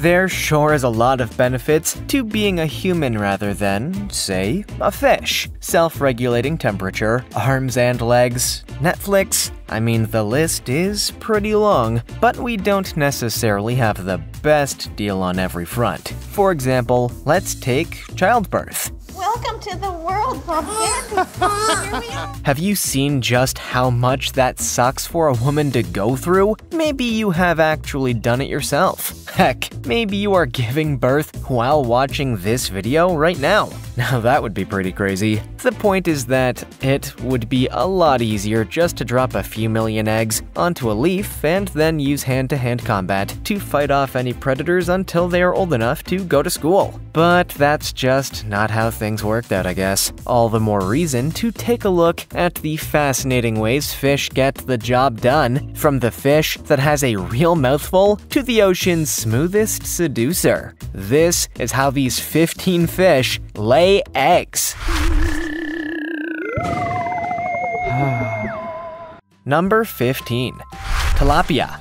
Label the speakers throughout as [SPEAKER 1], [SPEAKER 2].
[SPEAKER 1] There sure is a lot of benefits to being a human rather than, say, a fish. Self regulating temperature, arms and legs, Netflix. I mean, the list is pretty long, but we don't necessarily have the best deal on every front. For example, let's take childbirth.
[SPEAKER 2] Welcome to the world.
[SPEAKER 1] Have you seen just how much that sucks for a woman to go through? Maybe you have actually done it yourself. Heck, maybe you are giving birth while watching this video right now. Now that would be pretty crazy. The point is that it would be a lot easier just to drop a few million eggs onto a leaf and then use hand-to-hand combat to fight off any predators until they are old enough to go to school. But that's just not how things worked out, I guess. All the more reason to take a look at the fascinating ways fish get the job done, from the fish that has a real mouthful to the ocean's smoothest seducer. This is how these 15 fish lay eggs. Number 15. Tilapia.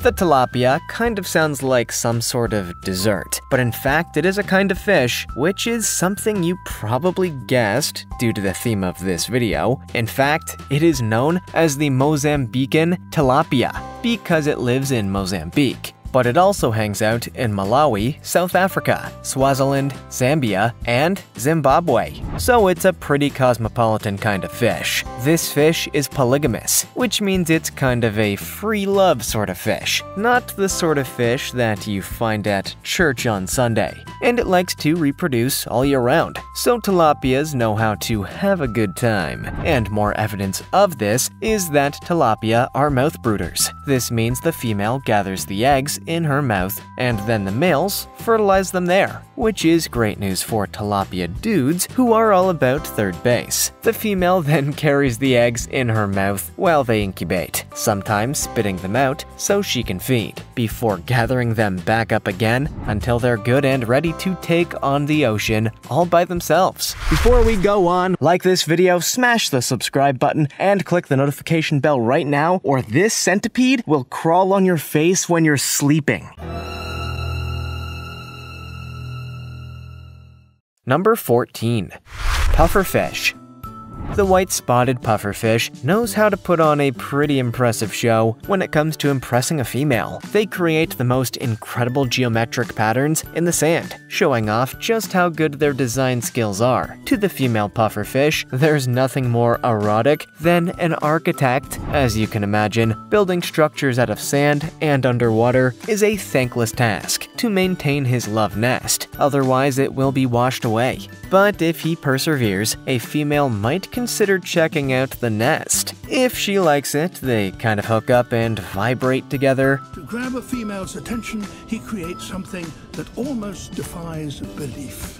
[SPEAKER 1] The tilapia kind of sounds like some sort of dessert, but in fact, it is a kind of fish, which is something you probably guessed due to the theme of this video. In fact, it is known as the Mozambican tilapia because it lives in Mozambique but it also hangs out in Malawi, South Africa, Swaziland, Zambia, and Zimbabwe. So it's a pretty cosmopolitan kind of fish. This fish is polygamous, which means it's kind of a free love sort of fish, not the sort of fish that you find at church on Sunday. And it likes to reproduce all year round, so tilapias know how to have a good time. And more evidence of this is that tilapia are mouth brooders. This means the female gathers the eggs in her mouth, and then the males fertilize them there, which is great news for tilapia dudes who are all about third base. The female then carries the eggs in her mouth while they incubate, sometimes spitting them out so she can feed, before gathering them back up again until they're good and ready to take on the ocean all by themselves. Before we go on, like this video, smash the subscribe button, and click the notification bell right now, or this centipede will crawl on your face when you're sleeping. Number 14. Pufferfish. The white spotted pufferfish knows how to put on a pretty impressive show when it comes to impressing a female. They create the most incredible geometric patterns in the sand, showing off just how good their design skills are. To the female pufferfish, there's nothing more erotic than an architect. As you can imagine, building structures out of sand and underwater is a thankless task to maintain his love nest, otherwise it will be washed away. But if he perseveres, a female might consider checking out the nest. If she likes it, they kind of hook up and vibrate together.
[SPEAKER 3] To grab a female's attention, he creates something that almost defies belief.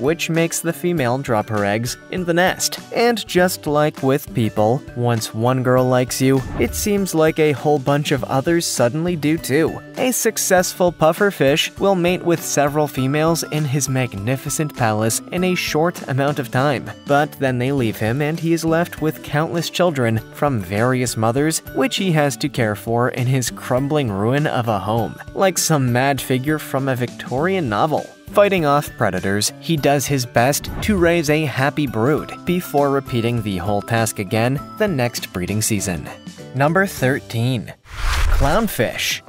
[SPEAKER 1] Which makes the female drop her eggs in the nest. And just like with people, once one girl likes you, it seems like a whole bunch of others suddenly do too. A successful pufferfish will mate with several females in his magnificent palace in a short amount of time, but then they leave him and he is left with countless children from various mothers, which he has to care for in his crumbling ruin of a home, like some mad figure from a Victorian novel. Fighting off predators, he does his best to raise a happy brood before repeating the whole task again the next breeding season. Number 13. Clownfish.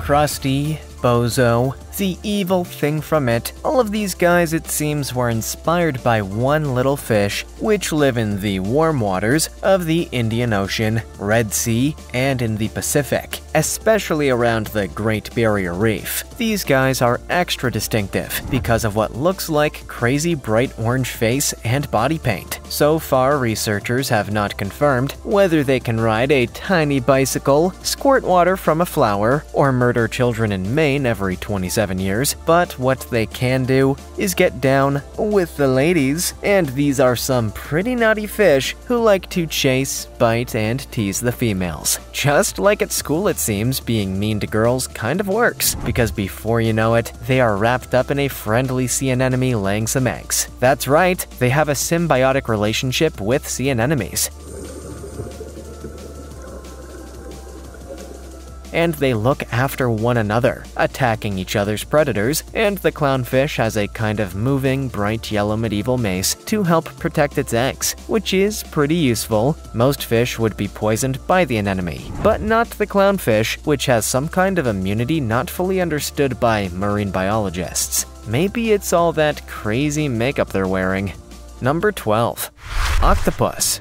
[SPEAKER 1] Krusty, Bozo, the evil thing from it, all of these guys, it seems, were inspired by one little fish, which live in the warm waters of the Indian Ocean, Red Sea, and in the Pacific, especially around the Great Barrier Reef. These guys are extra distinctive because of what looks like crazy bright orange face and body paint. So far, researchers have not confirmed whether they can ride a tiny bicycle, squirt water from a flower, or murder children in Maine every 27 years, but what they can do is get down with the ladies, and these are some pretty naughty fish who like to chase, bite, and tease the females. Just like at school, it seems, being mean to girls kind of works, because before you know it, they are wrapped up in a friendly sea anemone laying some eggs. That's right, they have a symbiotic relationship with sea anemones. and they look after one another, attacking each other's predators, and the clownfish has a kind of moving, bright yellow medieval mace to help protect its eggs, which is pretty useful. Most fish would be poisoned by the anemone, but not the clownfish, which has some kind of immunity not fully understood by marine biologists. Maybe it's all that crazy makeup they're wearing. Number 12. Octopus.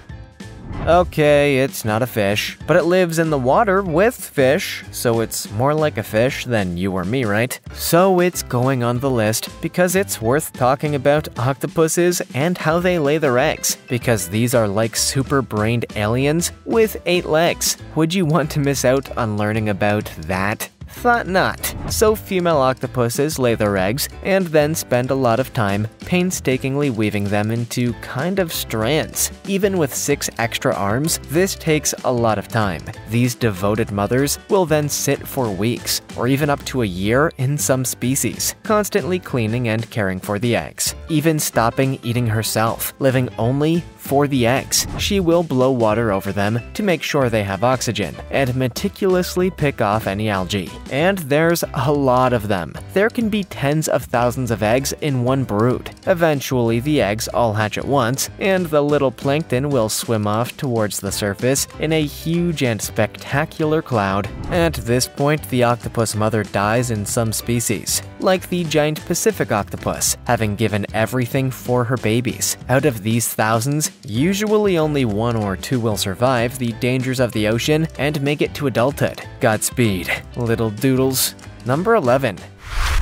[SPEAKER 1] Okay, it's not a fish, but it lives in the water with fish, so it's more like a fish than you or me, right? So it's going on the list because it's worth talking about octopuses and how they lay their eggs, because these are like super brained aliens with eight legs. Would you want to miss out on learning about that? Thought not. So female octopuses lay their eggs and then spend a lot of time painstakingly weaving them into kind of strands. Even with six extra arms, this takes a lot of time. These devoted mothers will then sit for weeks, or even up to a year in some species, constantly cleaning and caring for the eggs, even stopping eating herself, living only for the eggs. She will blow water over them to make sure they have oxygen and meticulously pick off any algae. And there's a lot of them. There can be tens of thousands of eggs in one brood. Eventually, the eggs all hatch at once, and the little plankton will swim off towards the surface in a huge and spectacular cloud. At this point, the octopus mother dies in some species, like the giant Pacific octopus, having given everything for her babies. Out of these thousands, usually only one or two will survive the dangers of the ocean and make it to adulthood. Godspeed, little doodles. Number 11.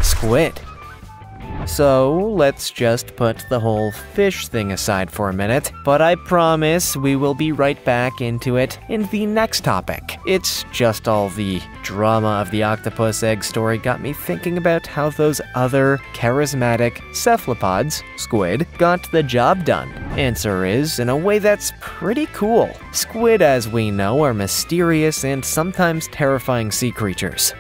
[SPEAKER 1] Squid. So let's just put the whole fish thing aside for a minute, but I promise we will be right back into it in the next topic. It's just all the drama of the octopus egg story got me thinking about how those other charismatic cephalopods, squid, got the job done. Answer is in a way that's pretty cool. Squid, as we know, are mysterious and sometimes terrifying sea creatures.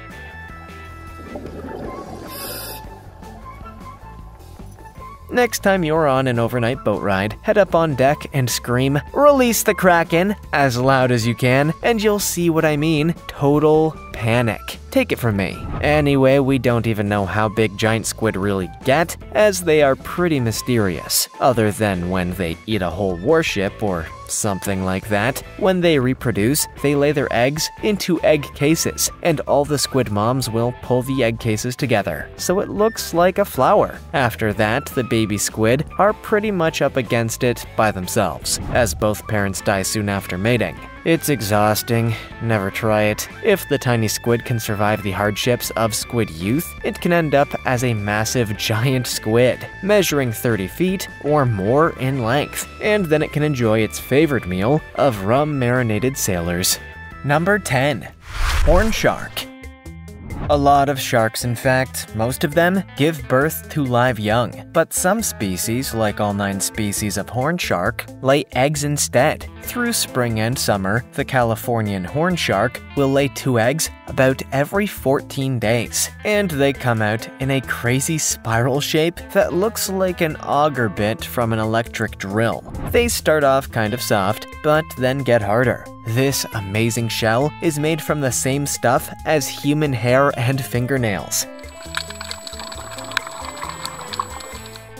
[SPEAKER 1] Next time you're on an overnight boat ride, head up on deck and scream, Release the Kraken! as loud as you can, and you'll see what I mean total panic. Take it from me. Anyway, we don't even know how big giant squid really get, as they are pretty mysterious, other than when they eat a whole warship or something like that. When they reproduce, they lay their eggs into egg cases, and all the squid moms will pull the egg cases together, so it looks like a flower. After that, the baby squid are pretty much up against it by themselves, as both parents die soon after mating. It's exhausting. Never try it. If the tiny squid can survive the hardships of squid youth, it can end up as a massive giant squid, measuring 30 feet or more in length, and then it can enjoy its favorite meal of rum marinated sailors. Number 10. Horn Shark. A lot of sharks, in fact, most of them, give birth to live young. But some species, like all nine species of horn shark, lay eggs instead. Through spring and summer, the Californian horn shark will lay two eggs about every 14 days. And they come out in a crazy spiral shape that looks like an auger bit from an electric drill. They start off kind of soft, but then get harder. This amazing shell is made from the same stuff as human hair and fingernails.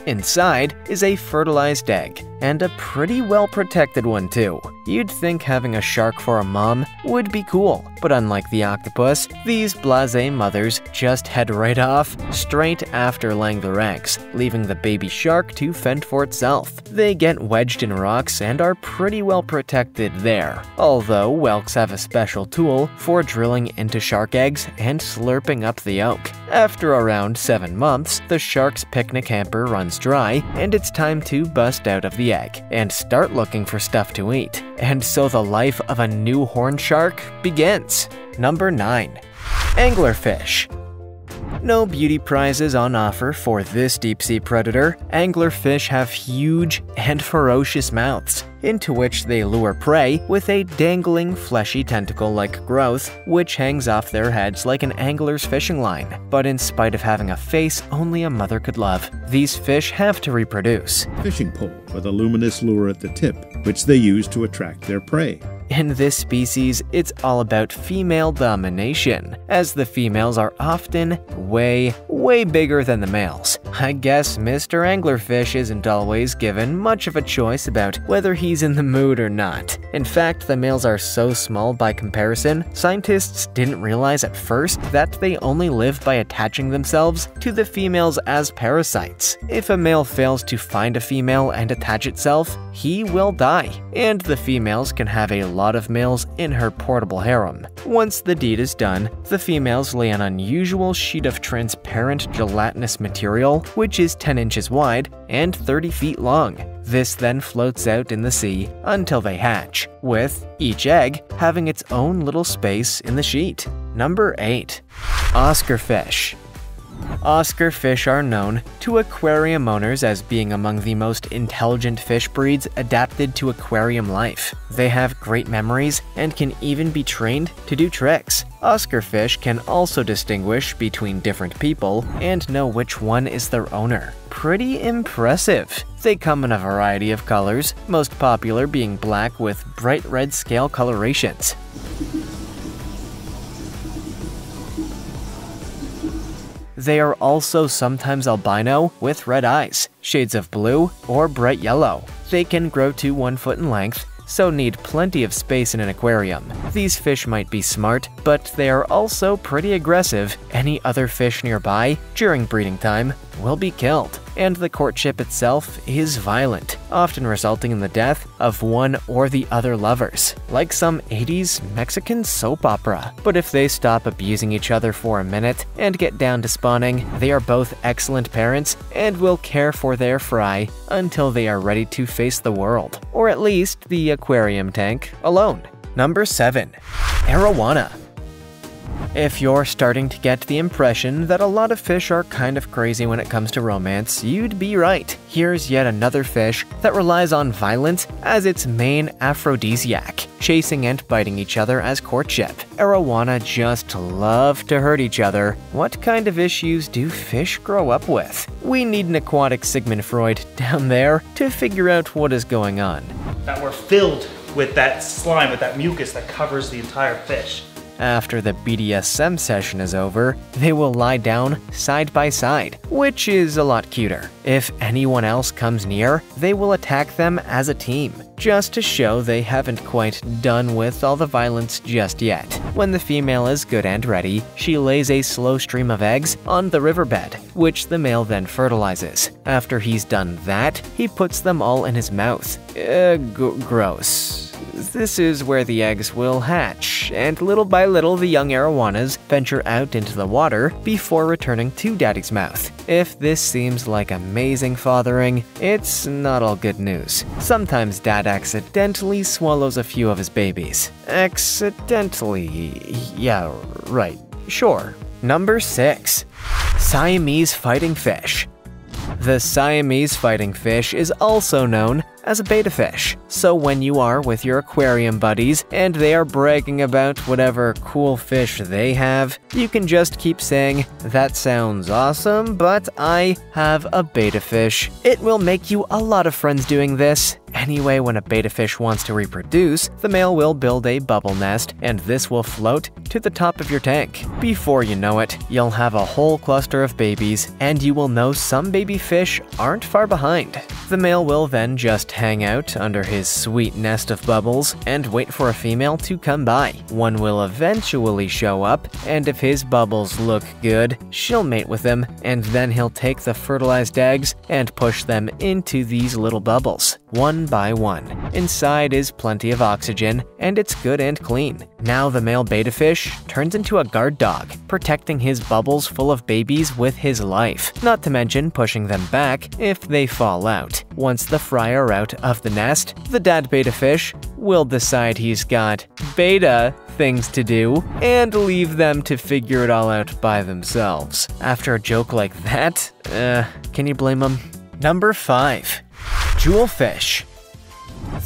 [SPEAKER 1] Inside is a fertilized egg, and a pretty well protected one too. You'd think having a shark for a mom would be cool, but unlike the octopus, these blase mothers just head right off straight after laying their eggs, leaving the baby shark to fend for itself. They get wedged in rocks and are pretty well protected there, although whelks have a special tool for drilling into shark eggs and slurping up the yolk. After around 7 months, the shark's picnic hamper runs dry, and it's time to bust out of the egg and start looking for stuff to eat. And so the life of a new horn shark begins. Number 9. Anglerfish. No beauty prizes on offer for this deep sea predator. Anglerfish have huge and ferocious mouths, into which they lure prey with a dangling, fleshy tentacle like growth, which hangs off their heads like an angler's fishing line. But in spite of having a face only a mother could love, these fish have to reproduce.
[SPEAKER 4] Fishing pole with a luminous lure at the tip, which they use to attract their prey.
[SPEAKER 1] In this species, it's all about female domination, as the females are often way, way bigger than the males. I guess Mr. Anglerfish isn't always given much of a choice about whether he's in the mood or not. In fact, the males are so small by comparison, scientists didn't realize at first that they only live by attaching themselves to the females as parasites. If a male fails to find a female and attach itself, he will die, and the females can have a lot of males in her portable harem. Once the deed is done, the females lay an unusual sheet of transparent gelatinous material, which is 10 inches wide and 30 feet long. This then floats out in the sea until they hatch, with each egg having its own little space in the sheet. Number 8. Oscar fish. Oscar fish are known to aquarium owners as being among the most intelligent fish breeds adapted to aquarium life. They have great memories and can even be trained to do tricks. Oscar fish can also distinguish between different people and know which one is their owner. Pretty impressive. They come in a variety of colors, most popular being black with bright red scale colorations. They are also sometimes albino with red eyes, shades of blue, or bright yellow. They can grow to 1 foot in length, so need plenty of space in an aquarium. These fish might be smart, but they are also pretty aggressive. Any other fish nearby during breeding time will be killed, and the courtship itself is violent, often resulting in the death of one or the other lovers, like some 80s Mexican soap opera. But if they stop abusing each other for a minute and get down to spawning, they are both excellent parents and will care for their fry until they are ready to face the world, or at least the aquarium tank, alone. Number 7. Arowana if you're starting to get the impression that a lot of fish are kind of crazy when it comes to romance, you'd be right. Here's yet another fish that relies on violence as its main aphrodisiac, chasing and biting each other as courtship. Arowana just love to hurt each other. What kind of issues do fish grow up with? We need an aquatic Sigmund Freud down there to figure out what is going on.
[SPEAKER 4] That we're filled with that slime, with that mucus that covers the entire fish.
[SPEAKER 1] After the BDSM session is over, they will lie down side by side, which is a lot cuter. If anyone else comes near, they will attack them as a team, just to show they haven't quite done with all the violence just yet. When the female is good and ready, she lays a slow stream of eggs on the riverbed, which the male then fertilizes. After he's done that, he puts them all in his mouth. Uh, gross. This is where the eggs will hatch, and little by little the young arowanas venture out into the water before returning to daddy's mouth. If this seems like amazing fathering, it's not all good news. Sometimes dad accidentally swallows a few of his babies. Accidentally, yeah, right, sure. Number 6. Siamese Fighting Fish the Siamese fighting fish is also known as a betta fish. So when you are with your aquarium buddies and they are bragging about whatever cool fish they have, you can just keep saying, That sounds awesome, but I have a betta fish. It will make you a lot of friends doing this. Anyway, when a betta fish wants to reproduce, the male will build a bubble nest, and this will float to the top of your tank. Before you know it, you'll have a whole cluster of babies, and you will know some baby fish aren't far behind. The male will then just hang out under his sweet nest of bubbles and wait for a female to come by. One will eventually show up, and if his bubbles look good, she'll mate with him, and then he'll take the fertilized eggs and push them into these little bubbles, one by one. Inside is plenty of oxygen, and it's good and clean. Now the male betta fish turns into a guard dog, protecting his bubbles full of babies with his life, not to mention pushing them back if they fall out. Once the fry are out of the nest, the dad betta fish will decide he's got beta things to do and leave them to figure it all out by themselves. After a joke like that, uh, can you blame them? Number 5. Jewelfish.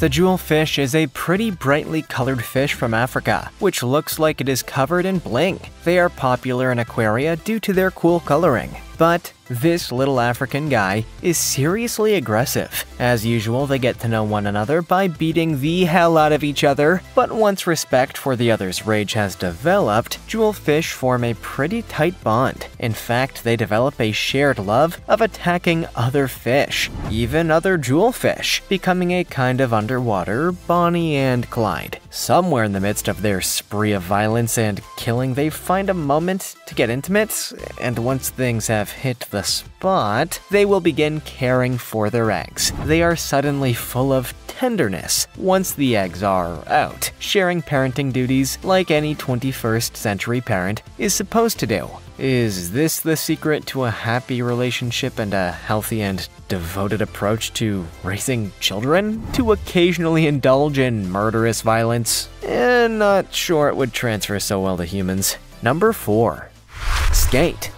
[SPEAKER 1] The jewelfish is a pretty brightly colored fish from Africa, which looks like it is covered in bling. They are popular in aquaria due to their cool coloring. But this little African guy is seriously aggressive. As usual, they get to know one another by beating the hell out of each other, but once respect for the other's rage has developed, jewelfish form a pretty tight bond. In fact, they develop a shared love of attacking other fish, even other jewelfish, becoming a kind of underwater Bonnie and Clyde. Somewhere in the midst of their spree of violence and killing, they find a moment to get intimate, and once things have hit the spot, they will begin caring for their eggs. They are suddenly full of tenderness once the eggs are out, sharing parenting duties like any 21st century parent is supposed to do. Is this the secret to a happy relationship and a healthy and devoted approach to raising children? To occasionally indulge in murderous violence? Eh, not sure it would transfer so well to humans. Number 4. Skate.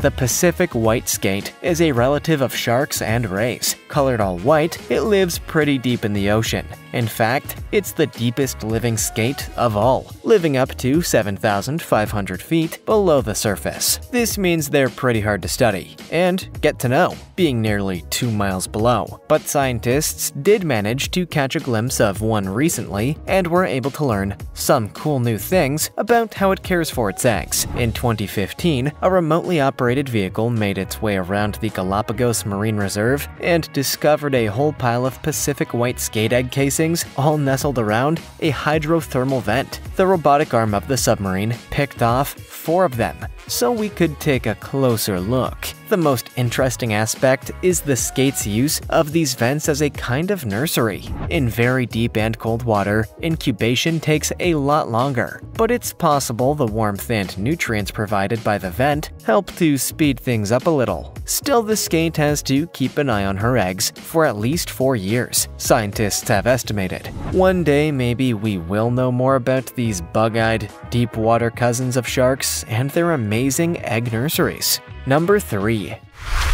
[SPEAKER 1] The Pacific white skate is a relative of sharks and rays. Colored all white, it lives pretty deep in the ocean. In fact, it's the deepest living skate of all, living up to 7,500 feet below the surface. This means they're pretty hard to study and get to know, being nearly 2 miles below. But scientists did manage to catch a glimpse of one recently and were able to learn some cool new things about how it cares for its eggs. In 2015, a remotely operated vehicle made its way around the Galapagos Marine Reserve and discovered a whole pile of Pacific white skate egg casings all nestled around a hydrothermal vent. The robotic arm of the submarine picked off four of them, so we could take a closer look. The most interesting aspect is the skate's use of these vents as a kind of nursery. In very deep and cold water, incubation takes a lot longer, but it's possible the warmth and nutrients provided by the vent help to speed things up a little. Still, the skate has to keep an eye on her eggs for at least four years, scientists have estimated. One day, maybe we will know more about these bug eyed, deep water cousins of sharks and their amazing egg nurseries. Number 3.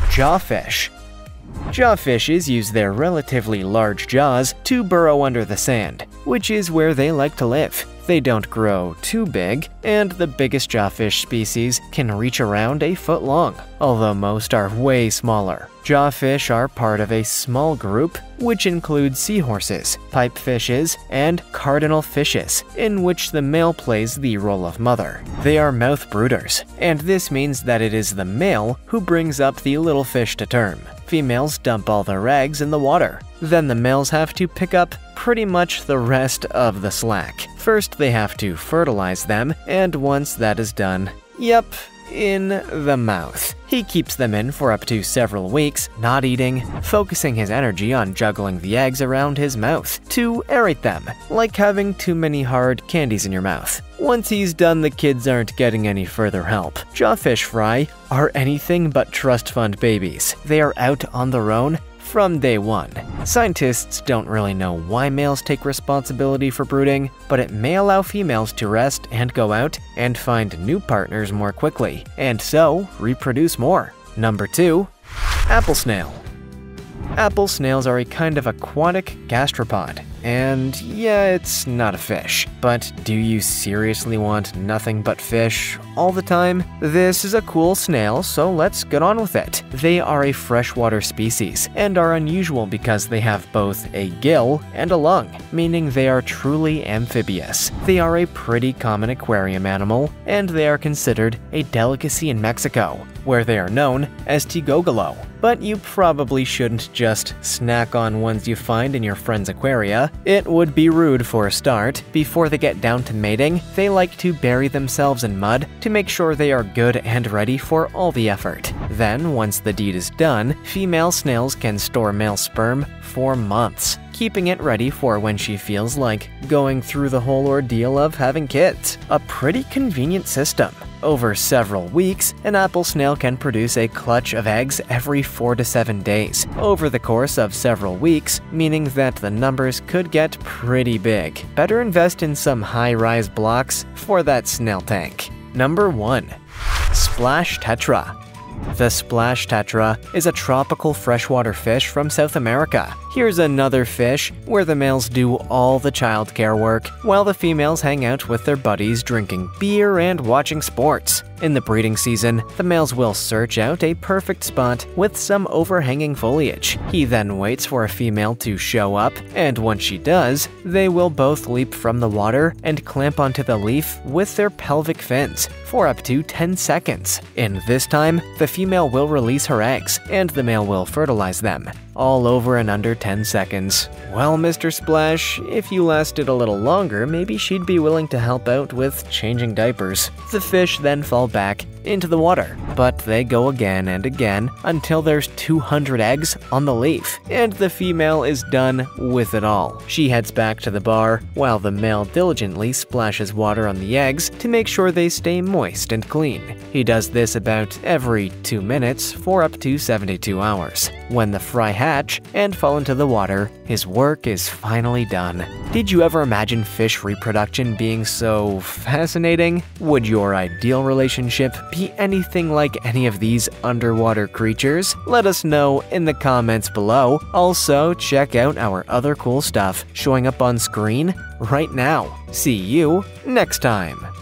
[SPEAKER 1] Jawfish. Jawfishes use their relatively large jaws to burrow under the sand, which is where they like to live. They don't grow too big, and the biggest jawfish species can reach around a foot long, although most are way smaller. Jawfish are part of a small group which includes seahorses, pipefishes, and cardinal fishes, in which the male plays the role of mother. They are mouth brooders, and this means that it is the male who brings up the little fish to term. Females dump all their eggs in the water. Then the males have to pick up pretty much the rest of the slack. First, they have to fertilize them, and once that is done, yep, in the mouth. He keeps them in for up to several weeks, not eating, focusing his energy on juggling the eggs around his mouth to aerate them, like having too many hard candies in your mouth. Once he's done, the kids aren't getting any further help. Jawfish fry are anything but trust fund babies. They are out on their own from day one. Scientists don't really know why males take responsibility for brooding, but it may allow females to rest and go out and find new partners more quickly, and so reproduce more. Number 2. Apple Snail Apple snails are a kind of aquatic gastropod. And yeah, it's not a fish. But do you seriously want nothing but fish all the time? This is a cool snail, so let's get on with it. They are a freshwater species and are unusual because they have both a gill and a lung, meaning they are truly amphibious. They are a pretty common aquarium animal, and they are considered a delicacy in Mexico, where they are known as tegogolo. But you probably shouldn't just snack on ones you find in your friend's aquaria. It would be rude for a start. Before they get down to mating, they like to bury themselves in mud to make sure they are good and ready for all the effort. Then, once the deed is done, female snails can store male sperm for months keeping it ready for when she feels like going through the whole ordeal of having kids. A pretty convenient system. Over several weeks, an apple snail can produce a clutch of eggs every 4 to 7 days, over the course of several weeks, meaning that the numbers could get pretty big. Better invest in some high rise blocks for that snail tank. Number 1. Splash Tetra. The splash tetra is a tropical freshwater fish from South America. Here's another fish where the males do all the childcare work, while the females hang out with their buddies drinking beer and watching sports. In the breeding season, the males will search out a perfect spot with some overhanging foliage. He then waits for a female to show up, and once she does, they will both leap from the water and clamp onto the leaf with their pelvic fins for up to 10 seconds. In this time, the female will release her eggs, and the male will fertilize them all over in under 10 seconds. Well, Mr. Splash, if you lasted a little longer, maybe she'd be willing to help out with changing diapers. The fish then fall back into the water, but they go again and again until there's 200 eggs on the leaf, and the female is done with it all. She heads back to the bar, while the male diligently splashes water on the eggs to make sure they stay moist and clean. He does this about every 2 minutes for up to 72 hours. When the fry hatch and fall into the water, his work is finally done. Did you ever imagine fish reproduction being so fascinating? Would your ideal relationship be anything like any of these underwater creatures? Let us know in the comments below. Also, check out our other cool stuff showing up on screen right now. See you next time.